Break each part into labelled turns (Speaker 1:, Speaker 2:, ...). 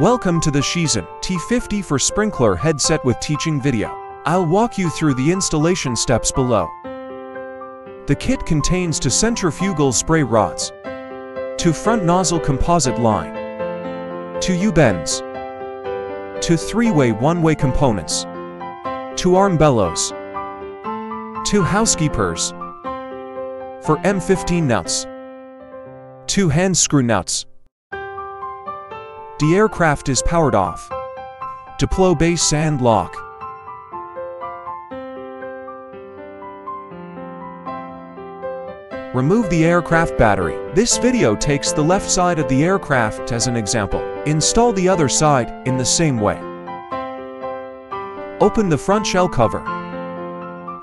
Speaker 1: Welcome to the Shizen T50 for sprinkler headset with teaching video. I'll walk you through the installation steps below. The kit contains two centrifugal spray rods, two front nozzle composite line, two U-bends, two three-way one-way components, two arm bellows, two housekeepers, for M15 nuts, two hand screw nuts. The aircraft is powered off. Deploy base and lock. Remove the aircraft battery. This video takes the left side of the aircraft as an example. Install the other side in the same way. Open the front shell cover.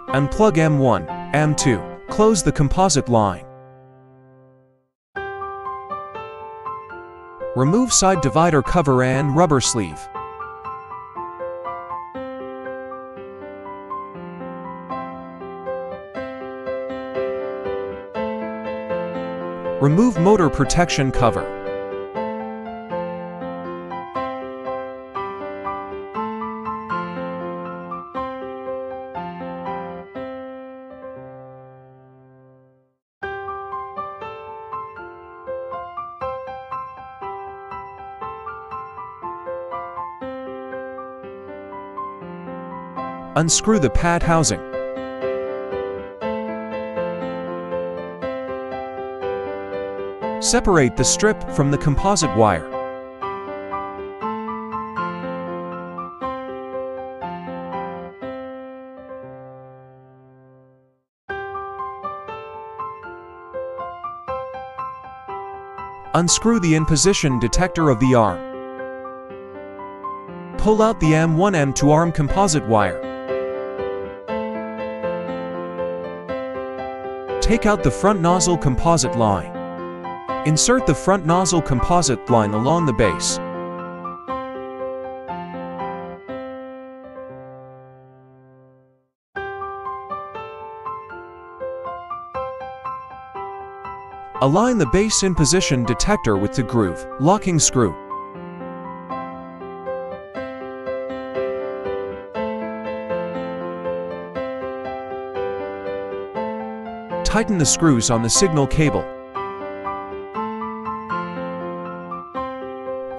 Speaker 1: Unplug M1, M2. Close the composite line. Remove side divider cover and rubber sleeve. Remove motor protection cover. Unscrew the pad housing. Separate the strip from the composite wire. Unscrew the in-position detector of the arm. Pull out the M1M2 arm composite wire. Take out the front nozzle composite line. Insert the front nozzle composite line along the base. Align the base in position detector with the groove locking screw. Tighten the screws on the signal cable.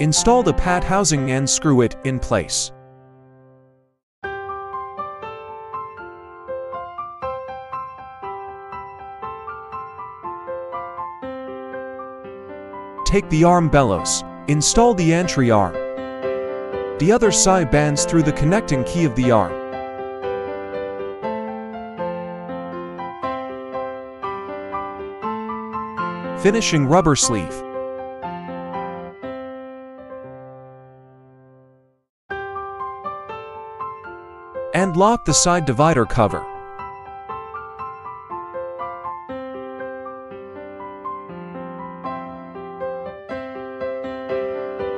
Speaker 1: Install the pad housing and screw it in place. Take the arm bellows. Install the entry arm. The other side bands through the connecting key of the arm. Finishing rubber sleeve. And lock the side divider cover.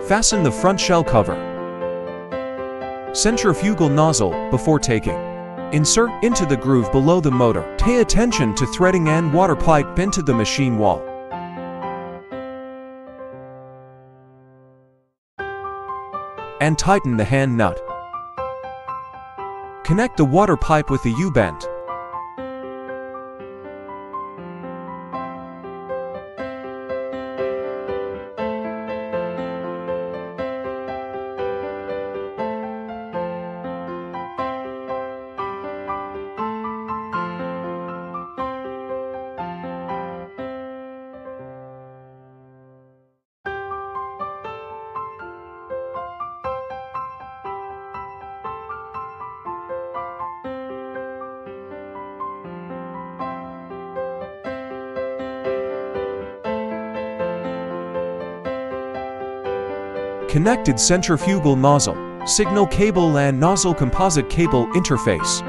Speaker 1: Fasten the front shell cover. Centrifugal nozzle before taking. Insert into the groove below the motor. Pay attention to threading and water pipe into the machine wall. And tighten the hand nut. Connect the water pipe with the U-bend. Connected centrifugal nozzle, signal cable and nozzle composite cable interface.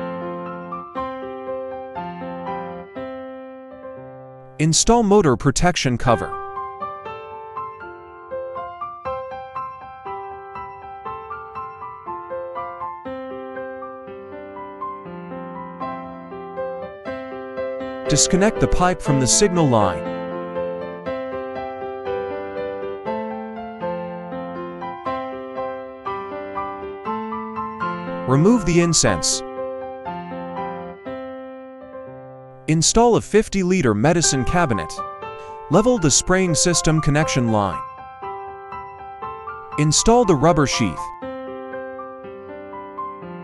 Speaker 1: Install motor protection cover. Disconnect the pipe from the signal line. Remove the incense. Install a 50-liter medicine cabinet. Level the spraying system connection line. Install the rubber sheath.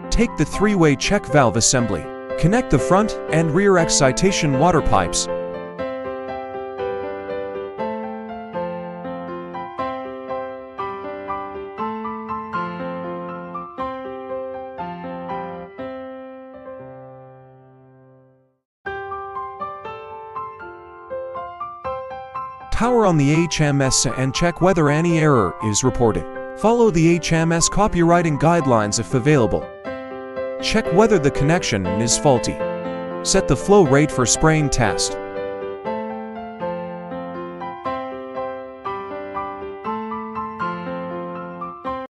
Speaker 1: Take the three-way check valve assembly. Connect the front and rear excitation water pipes. Power on the HMS and check whether any error is reported. Follow the HMS copywriting guidelines if available. Check whether the connection is faulty. Set the flow rate for spraying test.